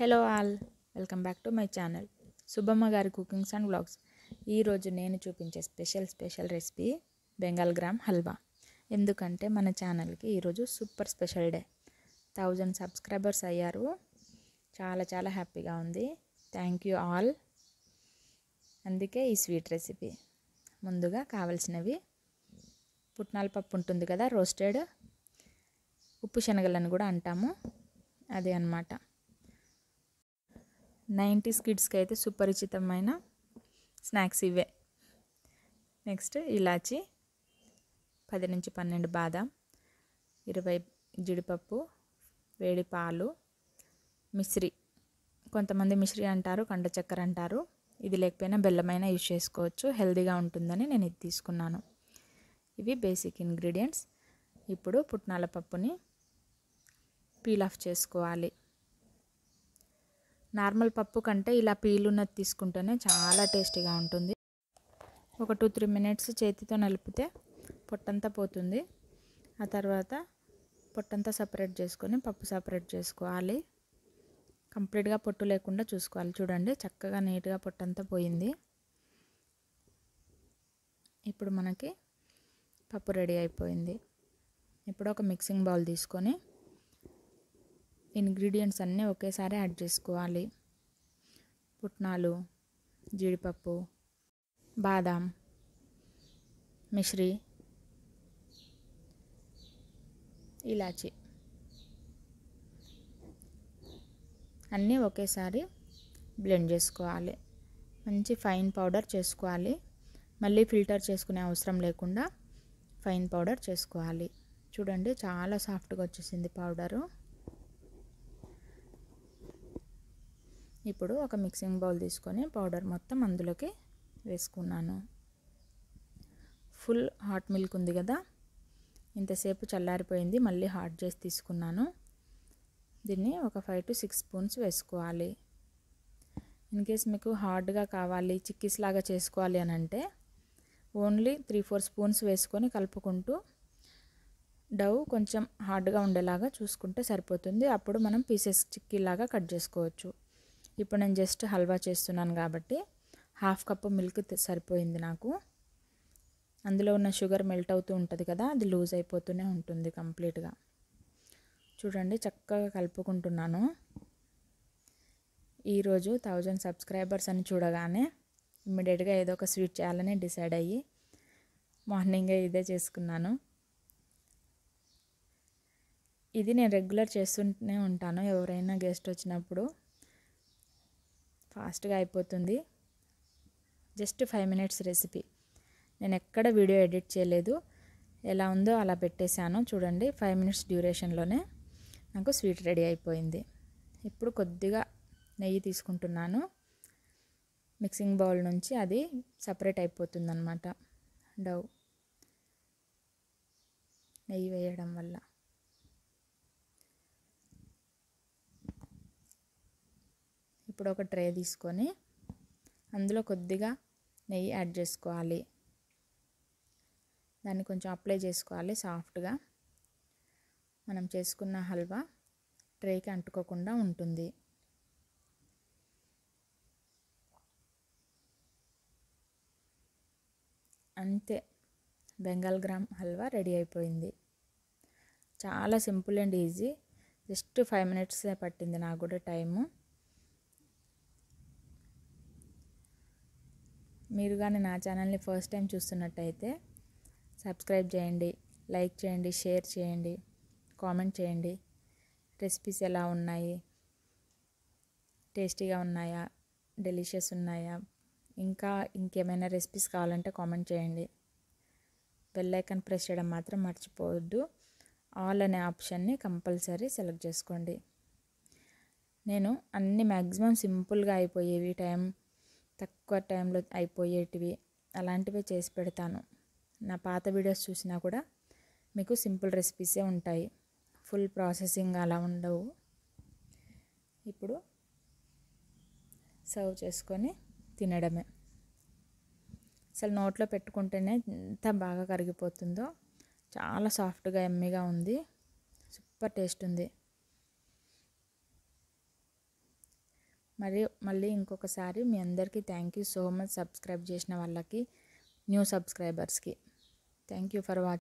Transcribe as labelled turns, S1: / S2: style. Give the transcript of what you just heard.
S1: Hello all welcome back to my channel Subbamma గారి cookings and vlogs. ఈరోజు నేను చూపించే special special recipe Bengal gram halwa. ఎందుకంటే మన ఛానల్కి ఈరోజు super special day. Thousand subscribers అయ్యారు. చాలా చాలా హ్యాపీగా ఉంది. Thank you all. అందుకే ఈ స్వీట్ రెసిపీ. ముందుగా కావలసినవి. పుట్నాల పప్పు ఉంటుంది కదా రోస్టెడ్. ఉప్పు శనగలను కూడా అంటాము. అదే అన్నమాట. నైంటీస్ కిడ్స్కి అయితే సుపరిచితమైన స్నాక్స్ ఇవే. నెక్స్ట్ ఇలాచి పది నుంచి పన్నెండు బాదం ఇరవై జీడిపప్పు వేడి పాలు మిశ్రీ. కొంతమంది మిశ్రీ అంటారు కండ చక్కెర అంటారు. ఇది లేకపోయినా బెల్లమైనా యూజ్ చేసుకోవచ్చు. హెల్తీగా ఉంటుందని నేను ఇది తీసుకున్నాను. ఇవి బేసిక్ ఇంగ్రీడియంట్స్. ఇప్పుడు పుట్నాల పప్పుని పీల్ ఆఫ్ చేసుకోవాలి. నార్మల్ పప్పు కంటే ఇలా పీలున్నది తీసుకుంటేనే చాలా టేస్టీగా ఉంటుంది. ఒక టూ త్రీ మినిట్స్ చేతితో నలిపితే పొట్టంతా పోతుంది. ఆ తర్వాత పొట్టంతా సపరేట్ చేసుకొని పప్పు సపరేట్ చేసుకోవాలి. కంప్లీట్గా పొట్టు లేకుండా చూసుకోవాలి. చూడండి చక్కగా నీట్గా పొట్టంతా పోయింది. ఇప్పుడు మనకి పప్పు రెడీ అయిపోయింది. ఇప్పుడు ఒక మిక్సింగ్ బౌల్ తీసుకొని ఇంగ్రీడియంట్స్ అన్నీ ఒకేసారి యాడ్ చేసుకోవాలి. పుట్నాలు జీడిపప్పు బాదాం మిశ్రీ ఇలాచి. అన్నీ ఒకేసారి బ్లెండ్ చేసుకోవాలి. మంచి ఫైన్ పౌడర్ చేసుకోవాలి. మళ్ళీ ఫిల్టర్ చేసుకునే అవసరం లేకుండా ఫైన్ పౌడర్ చేసుకోవాలి. చూడండి చాలా సాఫ్ట్గా వచ్చేసింది పౌడరు. ఇప్పుడు ఒక మిక్సింగ్ బౌల్ తీసుకొని పౌడర్ మొత్తం అందులోకి వేసుకున్నాను. ఫుల్ హాట్ మిల్క్ ఉంది కదా ఇంతసేపు చల్లారిపోయింది మళ్ళీ హాట్ చేసి తీసుకున్నాను. దీన్ని ఒక ఫైవ్ టు సిక్స్ స్పూన్స్ వేసుకోవాలి. ఇన్ కేస్ మీకు హార్డ్గా కావాలి చిక్కీస్ లాగా చేసుకోవాలి అని అంటే ఓన్లీ త్రీ ఫోర్ స్పూన్స్ వేసుకొని కలుపుకుంటూ డవ్ కొంచెం హార్డ్గా ఉండేలాగా చూసుకుంటే సరిపోతుంది. అప్పుడు మనం పీసెస్ చిక్కీలాగా కట్ చేసుకోవచ్చు. ఇప్పుడు నేను జస్ట్ హల్వా చేస్తున్నాను కాబట్టి హాఫ్ కప్పు మిల్క్ సరిపోయింది నాకు. అందులో ఉన్న షుగర్ మెల్ట్ అవుతూ ఉంటుంది కదా అది లూజ్ అయిపోతూనే ఉంటుంది కంప్లీట్గా. చూడండి చక్కగా కలుపుకుంటున్నాను. ఈరోజు థౌజండ్ సబ్స్క్రైబర్స్ అని చూడగానే ఇమ్మీడియట్గా ఏదో ఒక స్వీట్ చేయాలని డిసైడ్ అయ్యి మార్నింగే ఇదే చేసుకున్నాను. ఇది నేను రెగ్యులర్ చేస్తూనే ఉంటాను ఎవరైనా గెస్ట్ వచ్చినప్పుడు. ఫాస్ట్గా అయిపోతుంది. Just five minutes recipe. నేను ఎక్కడ వీడియో ఎడిట్ చేయలేదు. ఎలా ఉందో అలా పెట్టేశాను. చూడండి ఫైవ్ మినిట్స్ డ్యూరేషన్లోనే నాకు స్వీట్ రెడీ అయిపోయింది. ఇప్పుడు కొద్దిగా నెయ్యి తీసుకుంటున్నాను. మిక్సింగ్ బౌల్ నుంచి అది సపరేట్ అయిపోతుంది అనమాట డవ్ నెయ్యి వేయడం వల్ల. ఇప్పుడు ఒక ట్రే తీసుకొని అందులో కొద్దిగా నెయ్యి యాడ్ చేసుకోవాలి. దాన్ని కొంచెం అప్లై చేసుకోవాలి సాఫ్ట్గా. మనం చేసుకున్న హల్వా ట్రేకి అంటుకోకుండా ఉంటుంది. అంతే. బెంగాల్ గ్రామ్ హల్వా రెడీ అయిపోయింది. చాలా simple and easy. Just five minutes పట్టింది నాకు కూడా టైము. మీరు కానీ నా ఛానల్ని ఫస్ట్ టైం చూస్తున్నట్టయితే సబ్స్క్రైబ్ చేయండి లైక్ చేయండి షేర్ చేయండి కామెంట్ చేయండి. రెసిపీస్ ఎలా ఉన్నాయి? టేస్టీగా ఉన్నాయా? డెలిషియస్ ఉన్నాయా? ఇంకా ఇంకేమైనా రెసిపీస్ కావాలంటే కామెంట్ చేయండి. బెల్ ఐకాన్ ప్రెస్ చేయడం మాత్రం మర్చిపోవద్దు. ఆల్ అనే ఆప్షన్ని కంపల్సరీ సెలెక్ట్ చేసుకోండి. నేను అన్ని మ్యాక్సిమం సింపుల్గా అయిపోయేవి టైం తక్కువ టైంలో అయిపోయేటివి అలాంటివే చేసి పెడతాను. నా పాత వీడియోస్ చూసినా కూడా మీకు సింపుల్ రెసిపీసే ఉంటాయి. ఫుల్ ప్రాసెసింగ్ అలా ఉండవు. ఇప్పుడు సర్వ్ చేసుకొని తినడమే. అసలు నోట్లో పెట్టుకుంటేనే ఎంత బాగా కరిగిపోతుందో. చాలా సాఫ్ట్గా ఎమ్మిగా ఉంది. సూపర్ టేస్ట్ ఉంది. మరి మళ్ళీ ఇంకొకసారి మీ అందరికీ thank you so much subscribe చేసిన వాళ్ళకి న్యూ సబ్స్క్రైబర్స్కి థ్యాంక్ యూ ఫర్ వాచింగ్